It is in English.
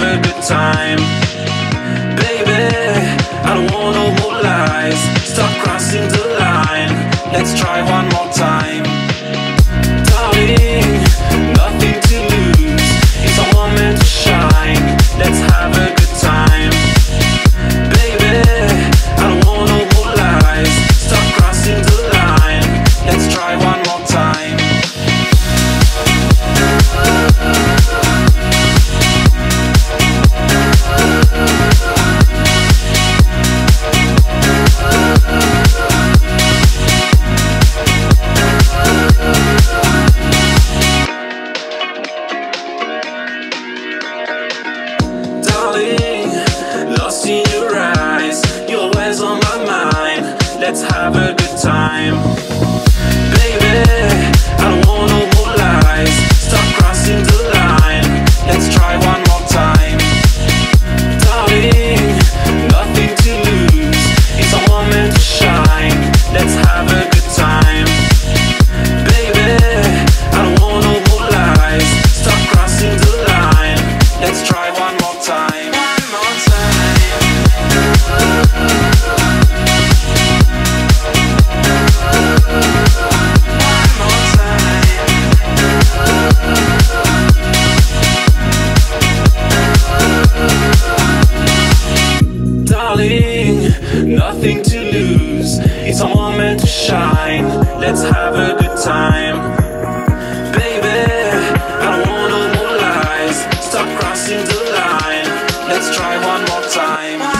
a good time. Baby, I don't want no more lies. Stop crossing the line. Let's try one more time. In your eyes. You're always on my mind. Let's have a. choose It's a moment to shine. Let's have a good time. Baby, I don't want no more lies Stop crossing the line. Let's try one more time.